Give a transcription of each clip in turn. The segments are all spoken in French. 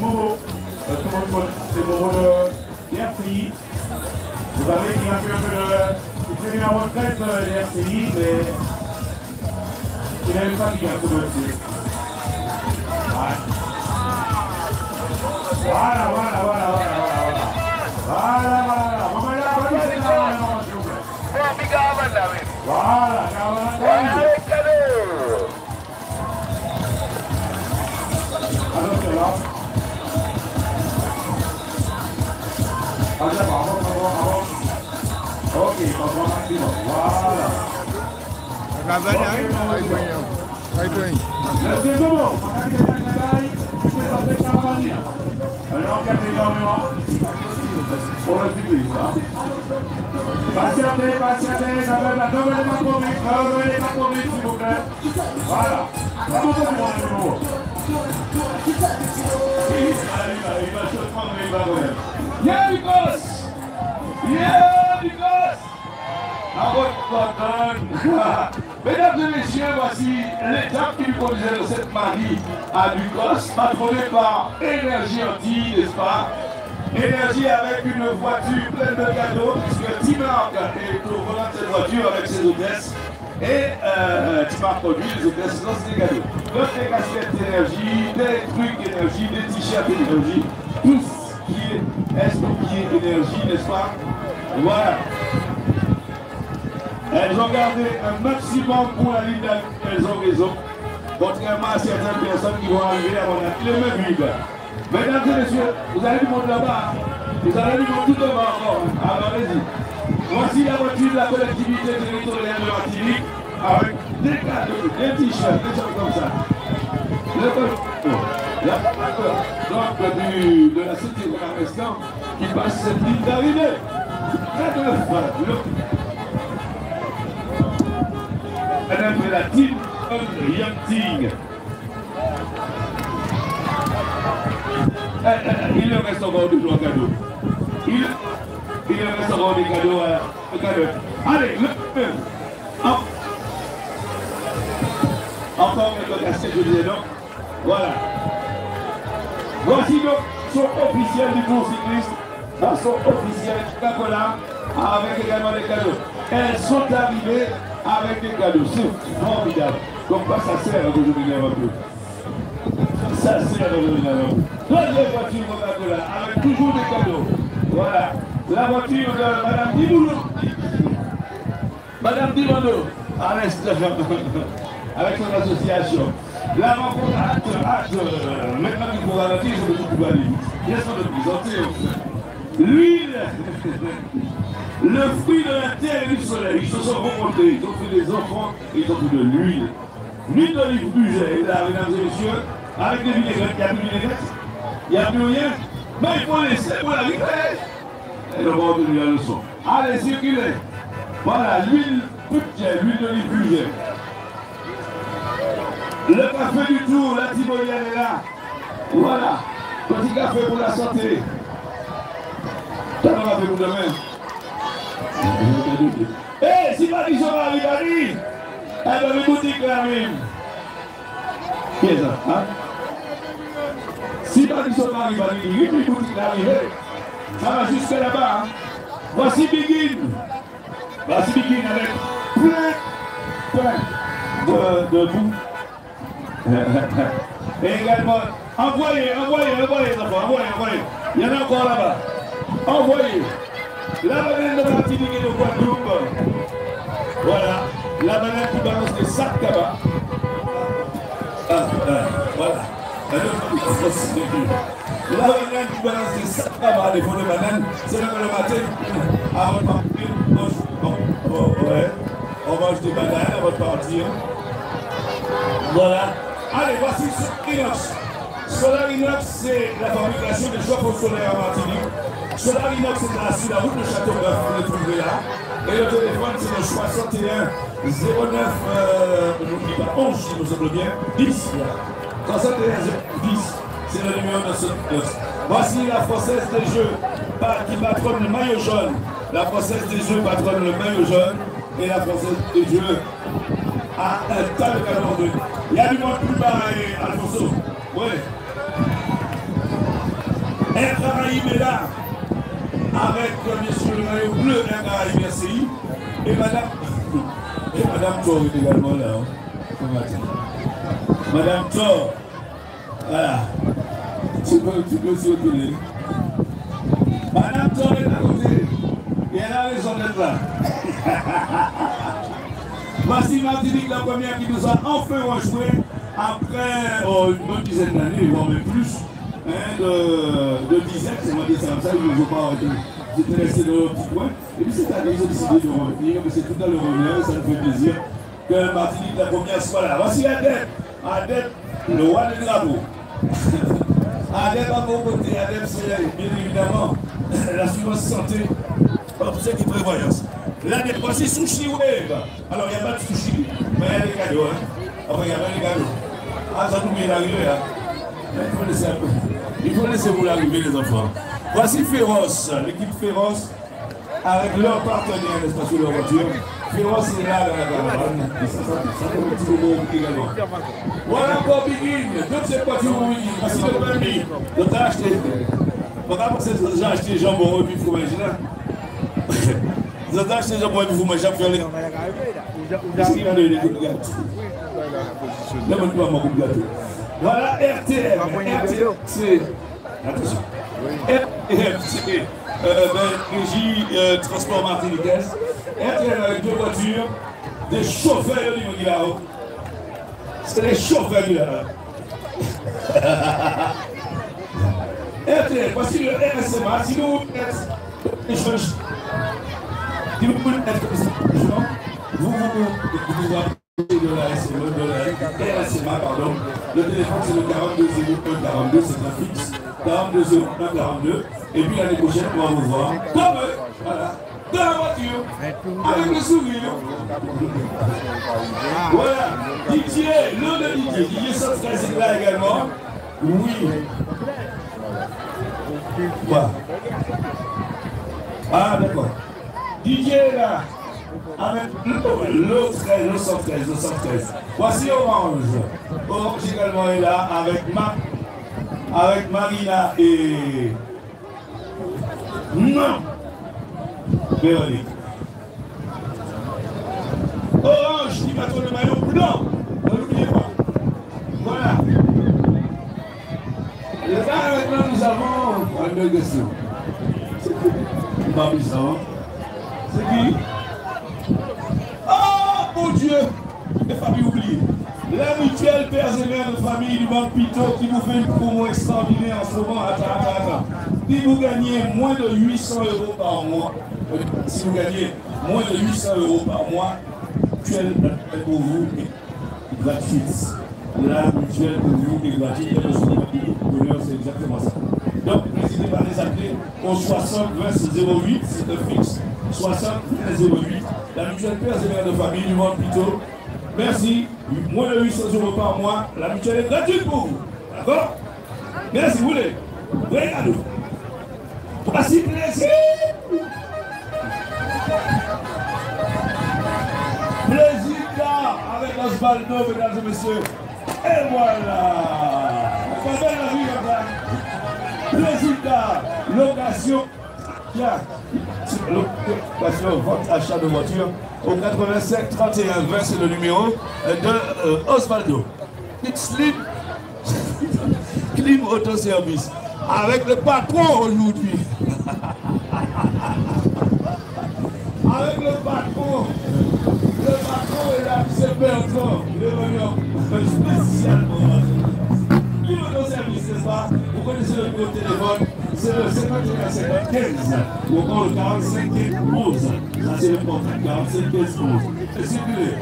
Momo. Euh, le c'est Momo de RCI. Vous savez qu'il a fait un peu de... Retraite de mais... Il a une fatigue un peu dessus. Voilà. Voilà, voilà, voilà, voilà, voilà. Voilà, voilà. Agavanya, how you doing? How you doing? Merci beaucoup. Alors, quatre énormément pour le public. hein. Patientez, patientez, ça va la double pas convaincre, ne venez pas convaincre, s'il vous plaît. Voilà. Comment vous demandez le mot Il va, il va se prendre les barreaux. Yeah, because! Yeah, because! Mesdames et messieurs, voici l'étape qui conduisait de cette Marie à Ducos, patronnée par Énergie Anti, n'est-ce pas? Énergie avec une voiture pleine de cadeaux, puisque Timark est au volant de cette voiture avec ses hôtesses. Et euh, produit les hôtesses lancent des cadeaux. Donc des casquettes d'énergie, des trucs énergie, des t-shirts énergie, tout ce qui est qui est énergie, n'est-ce pas? Voilà. Elles ont gardé un maximum pour la ligne qu'elles ont raison, contrairement à certaines personnes qui vont arriver à mon avis. Il est même vide. Mesdames et messieurs, vous allez du monde là-bas. Vous allez du monde tout devant encore. Alors allez-y. Voici la voiture de la collectivité territoriale de Martinique avec des cadeaux, des t-shirts, des choses comme ça. Le la donc du, de la cité de l'arrestant qui passe cette ligne d'arrivée. Très La team Young Ting. Eh, eh, Il leur reste encore toujours un cadeau. Il, il leur reste encore des cadeaux. euh, cadeau. Allez, le en- Encore un cassé, je disais non? Voilà. Voici donc son officiel du cours cycliste, dans son officiel Coca-Cola, avec également des cadeaux. Elles sont arrivées avec des cadeaux. C'est formidable. Comme quoi ça sert que je m'énerve un peu. Ça sert que je m'énerve un peu. Troisième voiture Coca-Cola, avec toujours des cadeaux. Voilà. La voiture de Madame Diboulou. Madame Diboulou, à l'instant, avec son association. La rencontre acte, acte, maintenant qu'il faut ralentir, je me trouve plus aller. Sont de présenter. L'huile, le fruit de la terre et du soleil, ils se sont rencontrés, ils ont fait des enfants, ils ont fait de l'huile. L'huile d'olive budget là, mesdames et messieurs, avec des vinaigrettes, il n'y a plus de vinaigrettes, il n'y a plus rien, mais il faut laisser pour la rivière. Et on va retenir la leçon. Allez, circulez. Voilà, l'huile budget, l'huile d'olive budget. Le café du tour, la Tibolienne est là. Voilà. Petit café pour la santé. Café pour demain. Eh, si pas dit ça va arriver, eh ben, les boutiques là même. Qui est ça, hein? Si pas dit ça va arriver, les boutiques là arriver. Ça va jusque là-bas, hein? Voici Begin. Voici Begin avec plein, plein de, de boue. Et également, envoyez, envoyez, envoyez, envoyez, envoyez. Il y en a encore là-bas. Envoyez. La banane de Martinique et de Guadeloupe. Voilà. La banane qui balance des sacs tabac. Ah, ah, voilà. La banane qui balance des sacs tabac, des faux de banane, c'est là que le matin, avant de partir, on on, on- ouais, on mange des bananes avant de partir. Voilà. Allez, voici Solar Inox. Solar Inox, c'est la fabrication de chauffe-eau solaire en Martinique. Solar Inox, c'est là, sur la route de Châteauneuf, vous le trouverez là. Et le téléphone, c'est le 61 09, euh, n'oublie pas, 11, il me semble bien, 10. là. 61 10, c'est le numéro de ce. Voici la Française des Jeux qui patronne le maillot jaune. La Française des Jeux patronne le maillot jaune. Et la Française des Jeux a un tas de cadeaux. Il y a du monde plus bas, Alfonso. Oui. Caraïbes est là, avec bien le maillot bleu Caraïbes RCI, et Madame, et Madame Thor est également là, hein. Madame Thor, voilà, tu peux, tu peux. Madame Thor est à côté, et elle a raison d'être là. Voici Martinique, la première qui nous a enfin rejoué après oh, une bonne dizaine d'années, voire même plus, hein, de, de dizaines, c'est moi qui ça comme ça, je ne veux pas arrêter. J'étais resté dans le petit coin, et puis cette année, j'ai décidé de revenir, mais c'est tout à le honneur, ça me fait plaisir que Martinique, la première, soit là. Voici Adep, Adep, le roi des drapeaux. Adep à vos côtés, Adep, c'est bien évidemment la suivante santé pour ceux qui prévoyance. L'année prochaine, sushi wave. Alors, il n'y a pas de sushi, mais il y a des cadeaux. Hein. Il y a pas de cadeaux. Ah, ça nous met l'arrivée là. Il faut laisser un peu. Il faut laisser vous l'arrivée, les enfants. Voici Féroce, l'équipe Féroce, avec leur partenaire, n'est-ce pas, sur leur voiture. Féroce est là dans la caravane. Ça, ça, ça. Voilà encore Begin. Toutes ces voitures vont Begin. Voici le permis. Donc, t'as acheté. Parce que j'ai acheté jambon et puis fromage là Vous avez acheté jambon et puis fromage, j'ai fait Qu'est-ce Là. Voilà RTM. RTM, Attention. RTM, euh, ben, Régie euh, Transport Martiniquaise. RTM avec deux voitures, des chauffeurs de la route. C'est des chauffeurs route. RTL, voici le RSMA. Si vous vous vous vous de la SMA, de la pardon. Le téléphone c'est le 42 01 42, c'est un fixe. 42 01 42. Et puis l'année prochaine, on va vous voir comme eux, voilà, dans la voiture, avec le sourire. Voilà, Didier, l'un de Didier, Didier Sotrez est là également. Oui. Quoi Ah, d'accord. Didier est là. Avec le 13, le 113, le 113. Voici Orange. Orange également est là avec Ma, avec Marina et. Non Véronique. Orange qui va le maillot blanc. Ne l'oubliez pas. Voilà. Et là, maintenant, nous avons une question. C'est qui? C'est qui Oh, mon Dieu Les familles oubliées. La mutuelle pères et mères de famille du Banque Pito qui vous fait une promo extraordinaire en ce moment. Attends, attends, attends. Si vous gagnez moins de 800 euros par mois, euh, si vous gagnez moins de 800 euros par mois, mutuelle pour vous est gratuite la mutuelle pour vous est gratuite. Le c'est exactement ça. Donc, n'hésitez pas à les appeler au 60 20 08, c'est un fixe. 60 20 08. La mutuelle Père et Mère de famille du monde plutôt. Merci. Moins de 800 euros par mois. La mutuelle est gratuite pour vous. D'accord Merci, vous voulez. Regardez. Voici plaisir. Plaisir avec Osvaldo, mesdames et messieurs. Et voilà On la vie. Résultat, location. Tiens, location, vente, achat de voiture au 85 31 20, c'est le numéro de euh, Osvaldo. Slim, Clim Autoservice. Avec le patron aujourd'hui. Avec le patron. Le patron est là, c'est Bertrand. Il est venu spécialement. Nos services, n'est-ce pas? Vous connaissez le numéro de téléphone? C'est le 51 15 ou encore le 45 11. Ça, c'est le contact 45 15 11. Et circulez.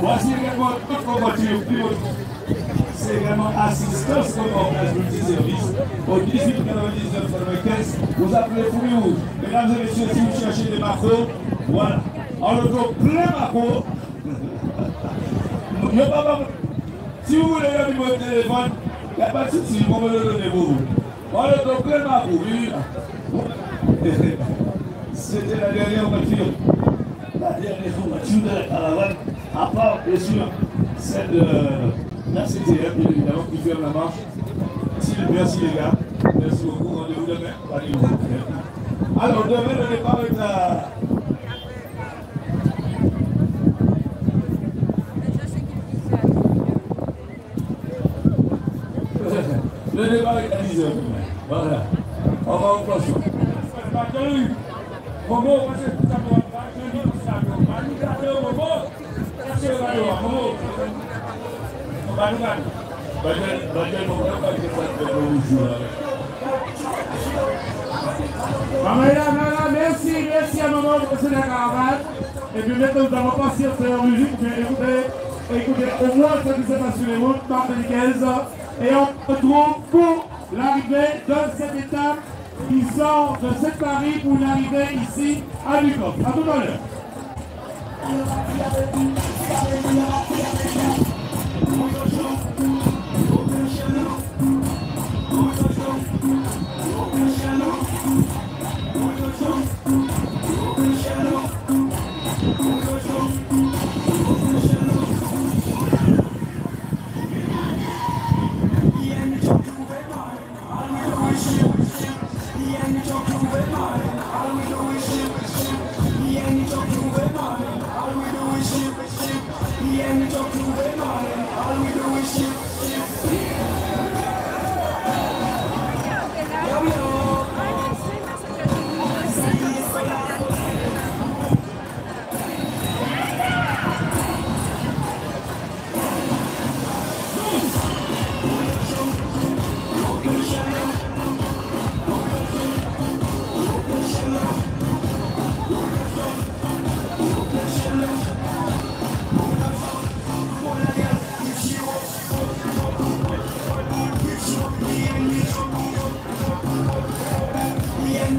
Voici également notre voiture c'est également assistance reportage multiservice au 18 99 95. Vous appelez Fouille Rouge. Mesdames et messieurs, si vous cherchez des macros, voilà. En auto plein macros. Si vous voulez un numéro de téléphone, il n'y a pas de souci, on me le donner pour vous. Plein macros, oui. C'était la dernière voiture. La dernière voiture de la caravane. À part, bien sûr, celle de. La CTF, bien évidemment, qui ferme la marche. Merci les gars. Merci beaucoup. Rendez-vous Alors, demain, le départ est à. Le départ est à 10 heures demain. Voilà. On va au prochain. Momo, parce que ça va pas, je dis ça, Momo, Momo, ça c'est bagian beberapa kita berusaha. Madame, madame, merci, merci à maman pour passer la caravane. Et puis maintenant, nous allons passer en musique pour écouter, écouter au moins ce qui s'est passé sur les routes martiniquaises. Et on retrouve pour l'arrivée de cette étape qui sort de cette Paris pour l'arrivée ici à Lucas. A tout à l'heure.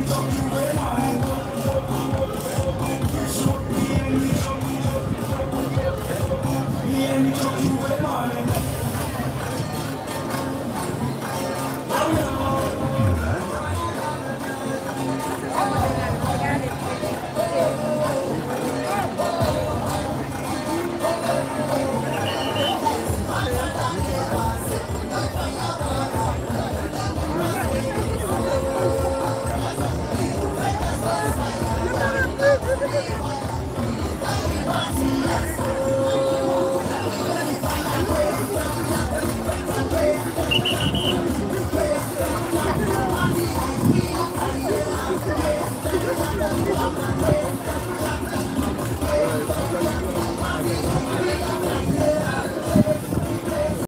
Don't